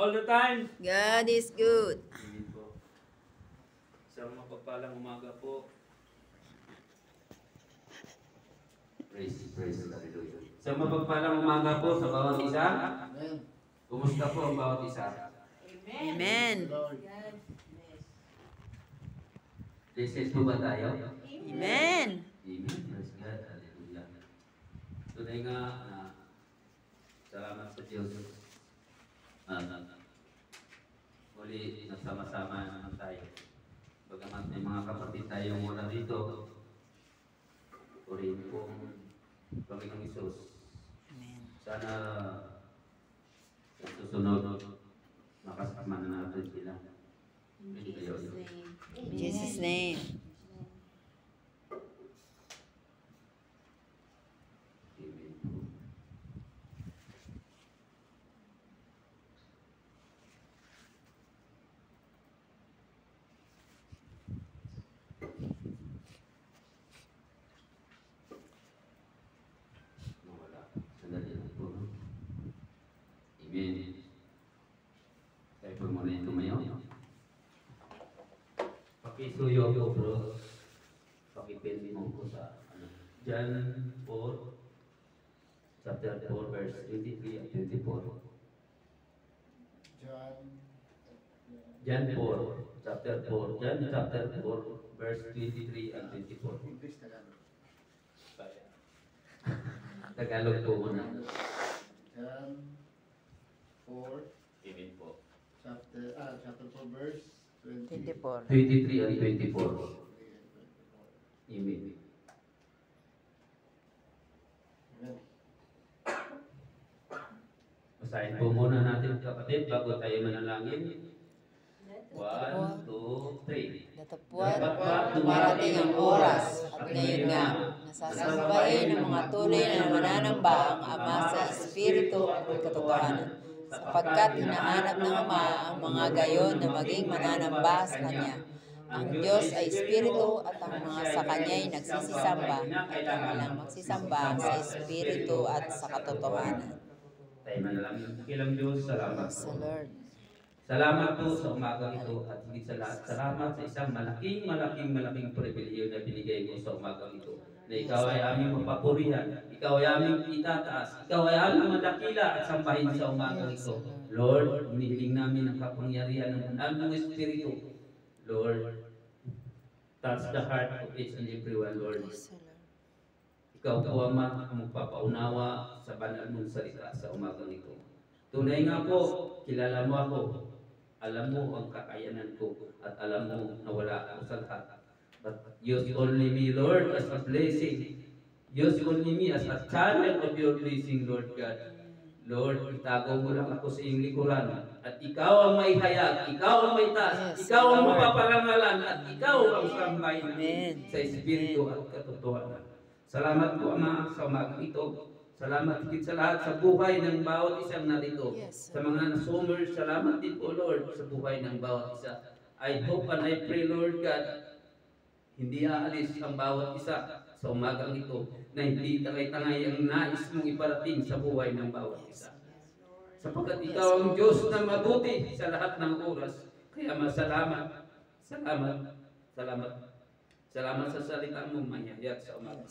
All the time. God is good. Amen po. Isang mapagpalang umaga po. Praise, praise, hallelujah. Isang mapagpalang umaga po sa bawat isa. Amen. Kumusta po ang bawat isa? Amen. Lord. Blessed po ba tayo? Amen. Amen. Praise God. Hallelujah. Tunay nga na salamat sa Diyos. Ah, ah. Muli, nagsama-sama naman tayo. Bagamat may mga kapatid tayong wala dito, purihin po ang Panginoong Isus. Amen. Sana sa susunod, makasama na natin sila. Pwede kayo. In Jesus' name. Amen po. Nawala. Sandali lang po. no? Amen. Tayo po muna yung tumayo. Pakisuyo ko bro. Sa ano. John 4, chapter 4, verse 23 and 24. John. John 4, chapter 4. John chapter 4, verse 23 and 24. English lang. Tagalog po muna. John 4, Amen po. chapter, ah, chapter 4, verse 20. 24. 23 and 24. Amen. Basahin po muna natin kapatid bago tayo manalangin. One, two, three. Datapwat, dumarating ang oras at ngayon nga, nasasabayin ng mga tunay na mananamba ang Ama sa Espiritu at katotohanan, sapagkat hinahanap ng Ama ang mga gayon na maging mananamba sa Kanya. Ang Diyos ay Espiritu at ang mga sa Kanya ay nagsisisamba ay kanilang magsisamba sa Espiritu at sa katotohanan. Tayo manalangin. Kilang Diyos, salamat Sa po. Lord. Salamat po sa umagang ito at higit sa lahat, salamat sa isang malaking, malaking, malaking pribileyo na binigay mo sa umagang ito. Na ikaw ay aming mapapurihan, ikaw ay aming itataas, ikaw ay aming madakila at sambahin sa umagang ito. Lord, hinihiling namin ang kapangyarihan ng anong Espiritu. Lord, touch the heart of each and everyone, Lord. Sa Lord. Ikaw po ang ma- ang magpapaunawa sa banal mong salita sa umagang ito. Tunay nga po, kilala mo ako. Alam mo ang kakayanan ko at alam mo na wala ako sa lahat. But use only me, Lord, as a blessing. Use only me as a channel of your blessing, Lord God. Lord, itago mo lang ako sa iyong likuran. At ikaw ang may hayag, ikaw ang may taas, Yes, ikaw ang mapaparangalan, at ikaw ang sambahin sa Espiritu at katotohanan. Salamat po, Ama, sa umagang ito. Salamat higit sa lahat sa buhay ng bawat isang narito. Yes, Sa mga nasumers, salamat din po, Lord, sa buhay ng bawat isa. I hope and I pray, Lord God, hindi aalis ang bawat isa sa umagang ito na hindi tangay-tangay ang nais mong iparating sa buhay ng bawat isa. Sapagkat ikaw ang Diyos na mabuti sa lahat ng oras. Kaya masalamat, salamat, salamat, salamat sa salita mong mayayat sa Lord.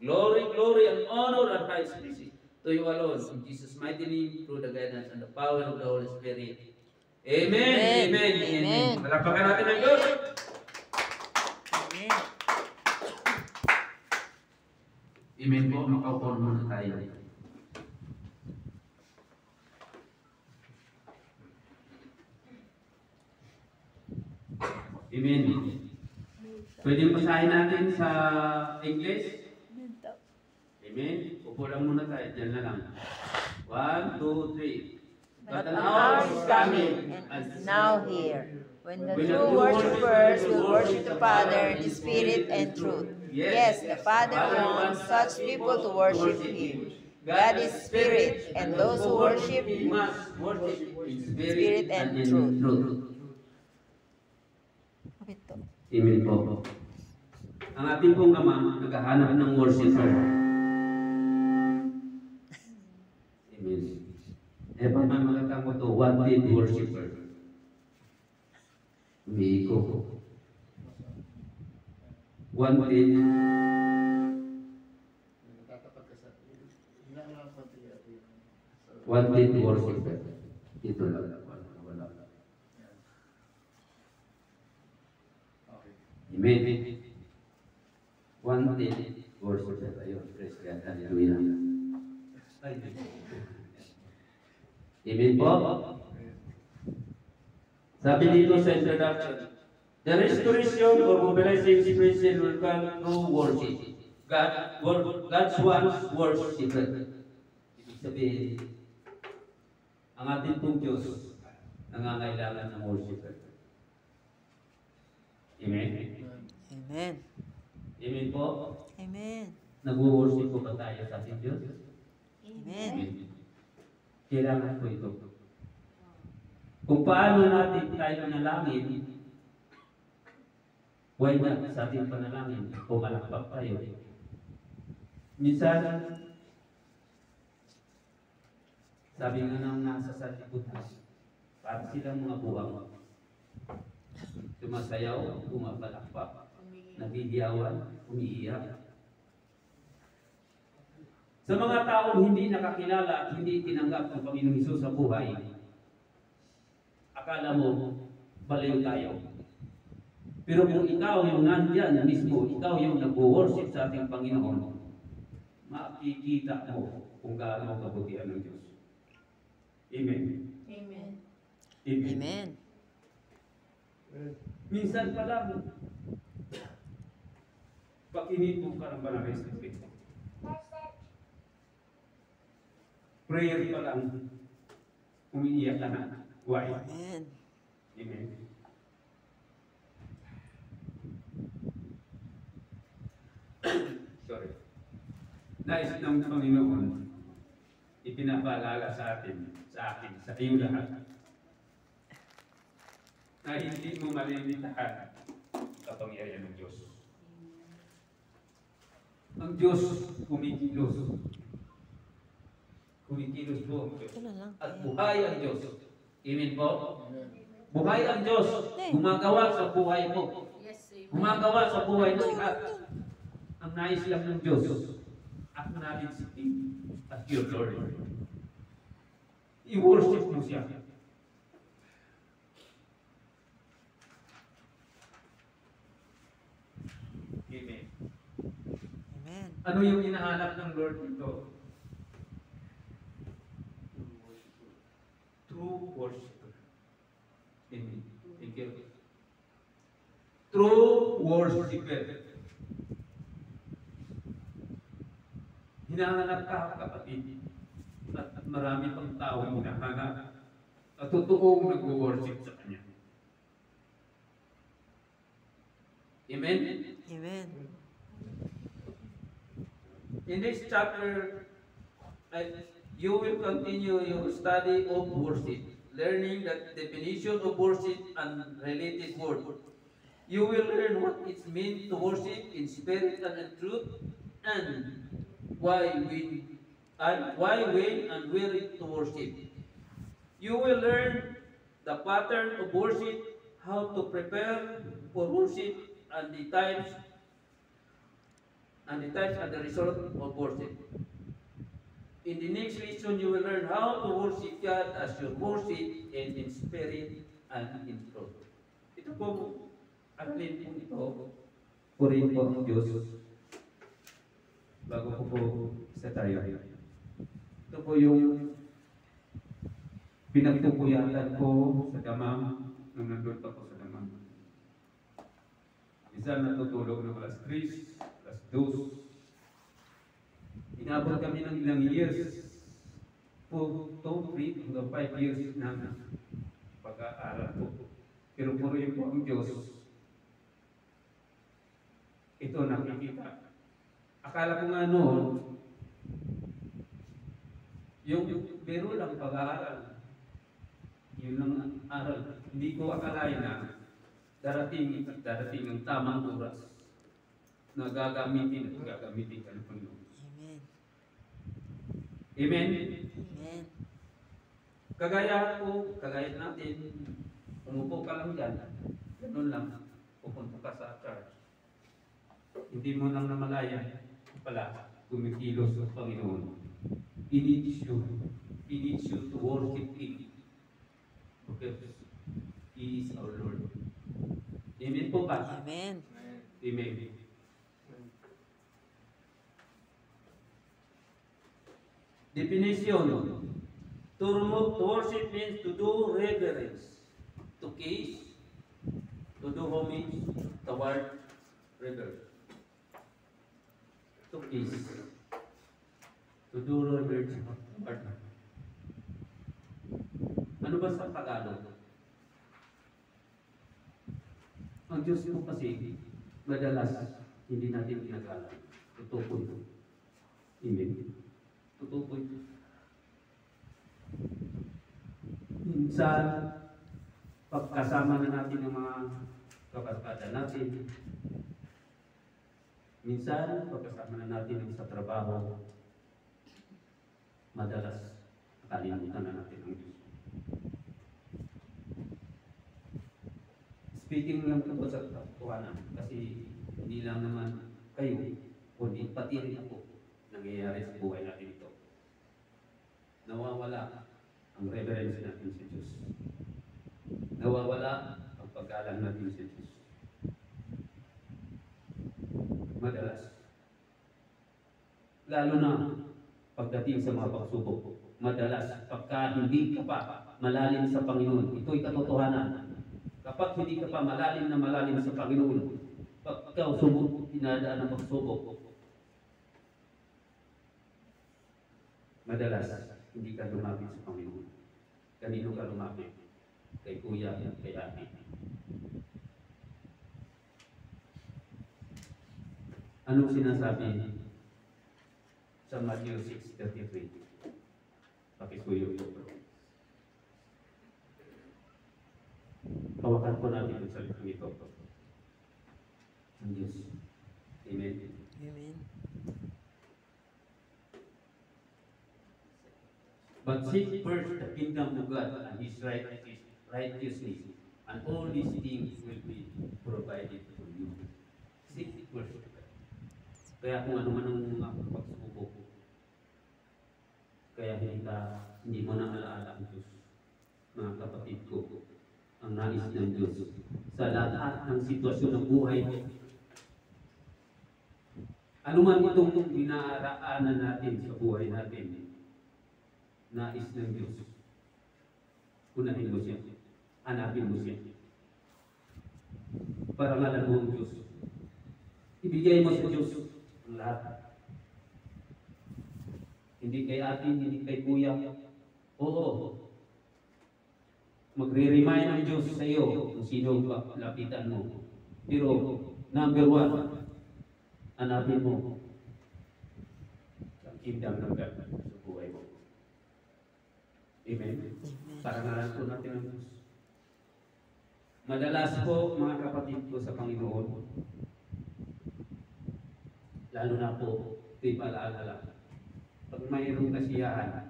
Glory, glory, and honor and praise be to you alone. In Jesus' mighty name, through the guidance and the power of the Holy Spirit. Amen. Amen. Amen. Malapakan natin ang Diyos. Amen. Amen po. Makaupo muna tayo. Amen. Pwede basahin natin sa English? Amen. Upo lang muna tayo. Diyan na lang. One, two, three. But the hour is coming, and now here, when the true worshippers will worship the Father in spirit and truth. Yes, the Father wants such people to worship Him. God is spirit, and those who worship Him must worship in spirit, and truth. Amen po. Ang ating pong ama, naghahanap ng worshiper. Amen. Eh, pamamakatan mo to, wanted worshiper. Umiiko. Wanted, wanted worshiper. Ito lang. Wala. wala. yan. Okay. Amen. Wanted worshiper. Ayun, praise God. Hallelujah. Amen po. Sabi dito sa introduction, the restoration or mobilizing situation will come through worship. God, God's wants worshiper. Ibig sabihin, ang ating pong Diyos nangangailangan ng worshiper. Amen? Amen. Amen po? Amen. Nag-worship po ba tayo sa ating Diyos? Amen. Kailangan ko ito. Kung paano natin tayo manalangin, why not sa ating panalangin? Pumalakpak tayo. Minsan, sabi nga nang nasa sa liputan, para silang mga buwang. Sumasayaw, pumapalakpak, nagigiyawan, umiiyak. Sa mga taong hindi nakakilala at hindi tinanggap ng Panginoong Hesus sa buhay, akala mo, baliw tayo. Pero kung ikaw yung nandyan mismo, ikaw yung nag-worship sa ating Panginoon, makikita mo kung gaano kabutihan ng Diyos. Amen. Amen. Amen. Minsan pa lang, pakinig mo ka ng banal na Espiritu. Prayer pa lang, umiiyak ka na. Why? Amen. Amen. Sorry. Nais ng Panginoon, ipinapaalala sa atin, sa akin, sa iyo lahat, na hindi mo malimitahan ang kapangyarihan ng Diyos. Ang Diyos kumikilos. Kumikilos po ang Diyos. At buhay ang Diyos. Amen po? Buhay ang Diyos. Gumagawa sa buhay mo. Gumagawa sa buhay ng lahat. Ang nais lang ng Diyos. Natin si King as your Lord. I-worship mo siya. Amen. Amen. Ano yung hinahanap ng Lord dito? True worshiper. Amen. Thank you. True worshiper. Hinahanap ka, kapatid. At marami pang tao ang hinahanap. At totoong nag-worship sa Kanya. Amen? Amen. In this chapter, you will continue your study of worship, learning the definition of worship and related word. You will learn what it means to worship in spirit and in truth, and why we and why, when, and where to worship. You will learn the pattern of worship, how to prepare for worship, and the types and the types and the result of worship. In the next lesson, you will learn how to worship God as your worship and in spirit and in truth. Ito po, aralin po ito, purihin po ang Diyos. Bago po po isa tayo. Ito po yung pinagtupuyatan ko sa damam nung nandun pa po sa damam. Minsan natutulog ng alas 3, 2. Inabot kami ng ilang years. Po, 2, 3, hanggang 5 years na pag-aaral po. Pero purihin po ang Diyos. Ito nakikita. Akala ko nga noon, yung biro lang pag-aaral. Yun ang aral. Hindi ko akalain na darating darating ang tamang oras na gagamitin at gagamitin ka ng Panginoon. Amen. Amen? Amen. Kagaya ko, kagaya natin, umupo ka lang dyan, ganun lang, pupunta ka sa church. Hindi mo lang namalayan pala kumikilos sa Panginoon. He needs you. He needs you to worship Him. Because He is our Lord. Amen po ba? Amen. Amen. Definition. To, remo- to worship means to do reverence, to kiss, to do homage toward reverence. To kiss, to do reverence toward Ano ba sa Tagalog? Ang Diyos po kasi, madalas, hindi natin ginagalang. Tutukoy. Amen. Tutukoy. Minsan, pagkasama na natin ng mga kabarkada natin, minsan, pagkasama na natin sa trabaho, madalas, nakalimutan na natin ang Diyos. Speaking lang po sa katotohanan, kasi hindi lang naman kayo, kundi pati rin ako, nangyayari sa buhay natin ito. Nawawala ang reverence natin sa Diyos. Nawawala ang paggalang natin sa Diyos. Madalas. Lalo na pagdating sa mga pagsubok. Madalas, pagka hindi ka pa malalim sa Panginoon, ito'y katotohanan. Kapag hindi ka pa malalim na malalim sa Panginoon, pag ikaw subok, dinadaan ng pagsubok, madalas, hindi ka lumapit sa Panginoon. Kanino ka lumapit? Kay kuya, kay ate. Anong sinasabi sa Matthew 6.33? Pakisuyo po. Hawakan po natin ang salita Ang Diyos. Amen. Amen. But seek first the kingdom of God and His righteousness, righteousness, and all these things will be provided for you. Seek first. Kaya kung ano man ang mga pagsubok, kaya hindi ka, hindi mo na alaala ang Diyos. Mga kapatid ko, ang nais ng Diyos sa lahat ng sitwasyon ng buhay. Ano man itong dinaaraanan natin sa buhay natin, nais ng Diyos. Unahin mo siya. Hanapin mo siya. Parangalan mo ang Diyos. Ibigay mo sa Diyos ang lahat. Hindi kay atin, hindi kay kuya. Oo. Magre-remind ang Diyos sa iyo kung sino ang lapitan mo. Pero, number one, hanapin mo ang kingdom ng God sa buhay mo. Amen. Parangalan po natin ang Diyos. Madalas po, mga kapatid ko sa Panginoon, lalo na po, ito'y paalala. Pag mayroong kasiyahan,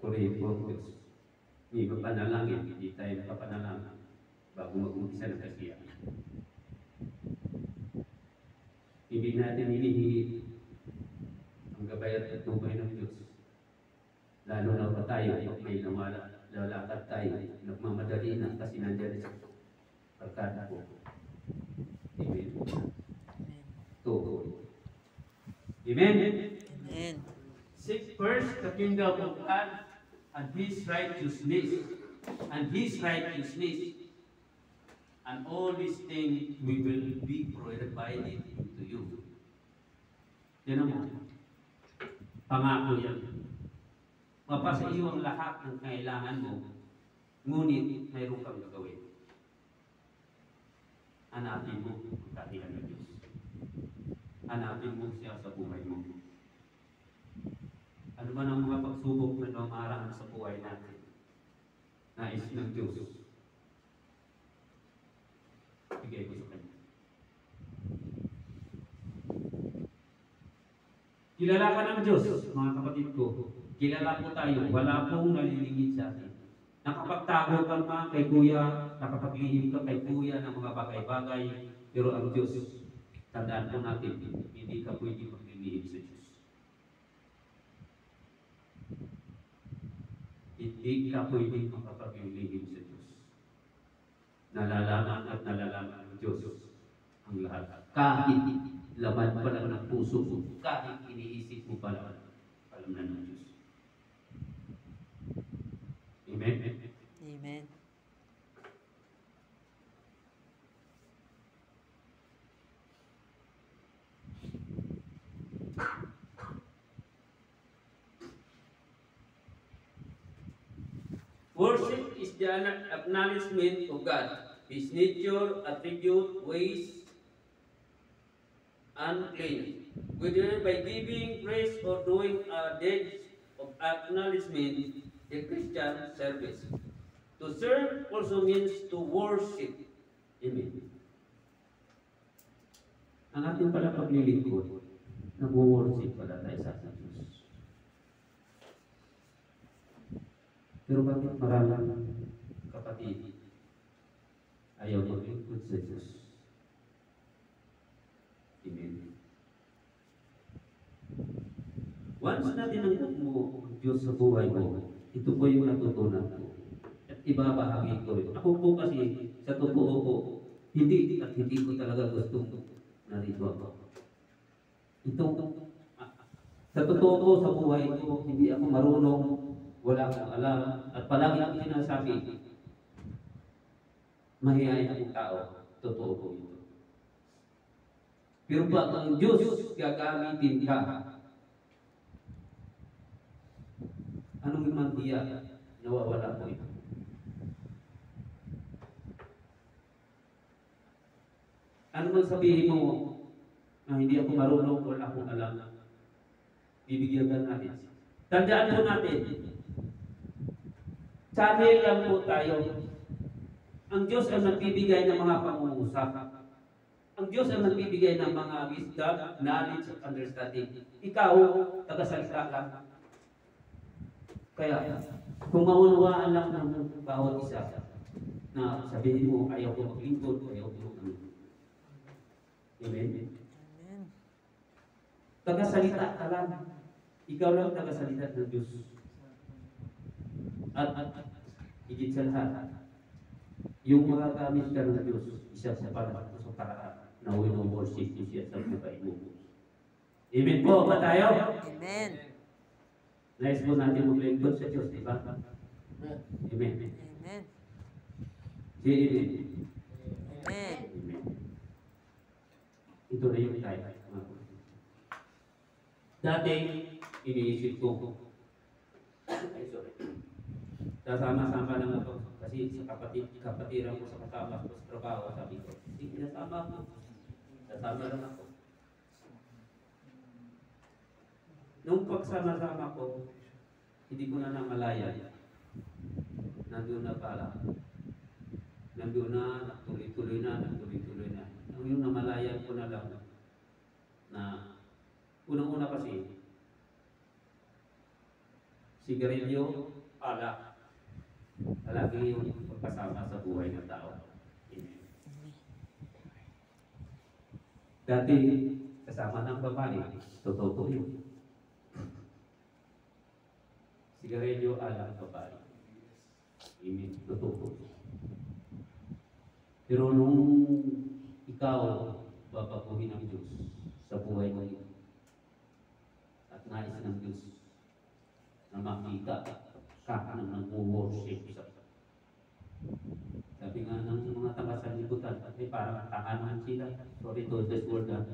Purihin po ang Diyos. May panalangin, hindi tayo nakapanalangin bago mag-umpisa ng kasiyahan. Ibig natin hinihingi ang gabay at tubay ng Diyos. Lalo na pa tayo, pag may lumala, lalakad tayo, nagmamadali na kasi nandiyan sa barkada po. Amen. Tukoy. Amen. Amen. Seek first the kingdom of God and His righteousness, and His righteousness, and all these things we will be provided to you. Yan mo. Pangako yan. Mapasa iyo ang lahat ng kailangan mo, ngunit mayroon kang gagawin. Hanapin mo ang katiyan ng Diyos. Hanapin mo siya sa buhay mo. Ano ba ng mga pagsubok na dumaraan sa buhay natin? Nais ng Diyos. Bigay ko sa Kanya. Kilala ka ng Diyos, mga kapatid ko. kilala po tayo, wala pong nalilingid sa atin. Nakapagtago ka pa kay kuya, nakapaglihim ka kay kuya ng mga bagay-bagay, pero ang Diyos, tandaan po natin, hindi ka pwede maglilihim sa Diyos. Hindi ka pwede makapaglilihim. Nalalaman at nalalaman ng Diyos ang lahat. Kahit laman pa lang ng puso mo, kahit iniisip mo pa lang, alam na ng Diyos. Amen? Amen. Worship is the acknowledgement of God, His nature, attribute, ways, and claims. Whether by giving praise or doing a deed of acknowledgement, the Christian service. To serve also means to worship. Amen. Ang ating pala paglilingkod, nag-worship pala tayo sa ating Diyos. Pero bakit kapatid ayaw maglingkod sa Diyos? Amen. Once na tinanggap mo ang Diyos sa buhay mo, ito po yung natutunan ko. At ibabahagi ko ito. Ako po kasi, sa totoo po, hindi at hindi ko talaga gustong narito ako. Ito, sa totoo ko, sa buhay ko, hindi ako marunong, wala akong alam, at palagi akong sinasabi, mahihayin akong tao. Totoo po ito. Pero pag ang Diyos gagamitin ka, anong mandiya, nawawala po ito. Ano man sabihin mo na hindi ako marunong, wala akong alam, bibigyan ka natin. Tandaan po natin, channel lang po tayo. Ang Diyos ang nagbibigay ng mga pangungusap. Ang Diyos ang nagbibigay ng mga wisdom, knowledge, at understanding. Ikaw, tagasalita lang. Kaya, kung maunawaan lang ng bawat isa, na sabihin mo, ayaw ko maglingkod, ayaw ko ano. Amen? Amen. Tagasalita ka lang. Ikaw lang tagasalita ng Diyos. At, at, at higit sa lahat, yung mga gamit ka ng Diyos, isa sa parang sa paraan na wino-worship mo siya sa buhay mo. Amen po ba tayo? Amen. Nais po natin maglingkod sa Diyos, di ba? Amen. Amen. Amen. Say amen. Amen. Amen. Ito na yung tayo. Dati, iniisip ko, ay sorry, sasama-sama lang ako kasi sa kapatid, kapatiran ko sa kasama ko sa trabaho, sabi ko, hindi nasama ako. Sasama lang ako. Nung pagsama-sama ko, hindi ko na namalaya. Nandun na pala. Nandun na, nagtuloy-tuloy na, nagtuloy-tuloy na. Ang yung namalayan ko na lang na unang-una kasi sigarilyo, alak. Palagi yung pagkasama sa buhay ng tao. Amen. Dati, kasama ng babae, totoo po yun. Sigarilyo, alak, babae. Amen. Totoo po. Pero nung ikaw babaguhin ng Diyos sa buhay mo at nais ng Diyos na makita ka na nag-worship sa sabi nga ng mga tanga sa libutan, ay parang tanga naman sila. Sorry to this word, ah.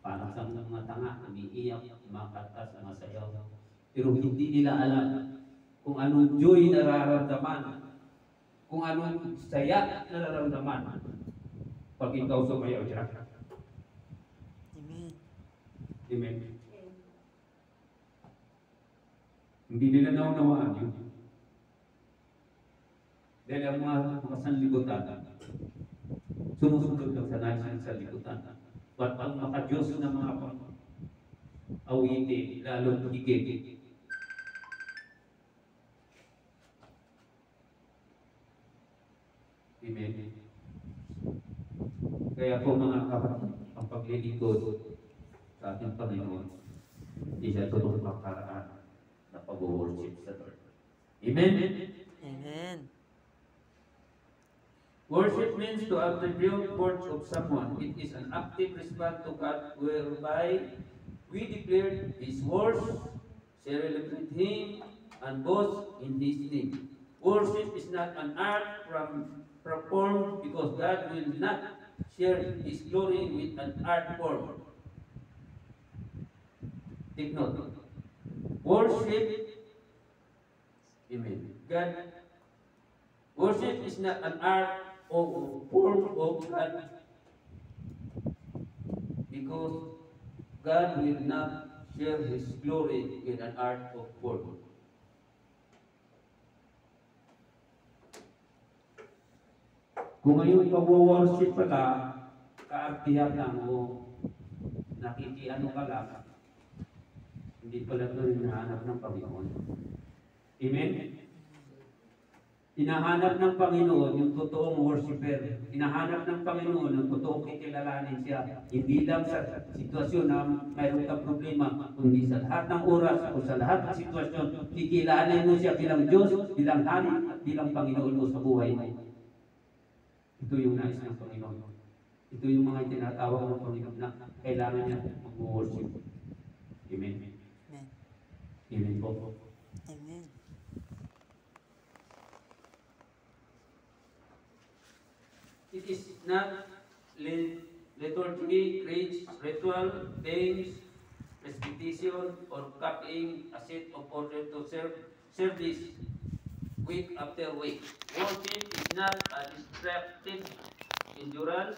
parang sa mga tanga, umiiyak, makatas, masayaw. Pero hindi nila alam kung anong joy nararamdaman, kung anong saya nararamdaman pag ikaw sumayaw siya. Amen. Amen. Hindi nila naunawaan yun dahil ang mga, mga sanlibutan, sumusunod ng sanayan sa libutan. But ang makadiyos na mga pang awitin, lalong higit, Amen. Kaya po mga kapatid, ang paglilingkod sa ating Panginoon, hindi siya tulong makaraan na pag-worship sa Lord. Amen? Amen. Worship means to attribute the words of someone. It is an active response to God whereby we declare His words, celebrate Him, and boast in His name. Worship is not an art from performed because God will not share His glory with an art form. Take note. Worship, Amen. God Worship is not an art or form of God because God will not share His glory with an art of form. Kung ngayon pag-worship pala, kaartihan lang o nakikiano ka lang, hindi pala ito yung hinahanap ng Panginoon. Amen? Hinahanap ng Panginoon yung totoong worshiper. Hinahanap ng Panginoon yung totoong kikilalanin siya. Hindi lang sa sitwasyon na mayroon kang problema, kundi sa lahat ng oras o sa lahat ng sitwasyon, kikilanin mo siya bilang Diyos, bilang Hari, at bilang Panginoon mo sa buhay mo. Ito yung nais ng Panginoon. Ito yung mga tinatawag ng Panginoon na kailangan niya mag-worship. Amen. Amen. Amen po. It is not li- liturgy, creeds, ritual, games, repetition, or copying a set of order to serve service week after week. Worship is not a distracted endurance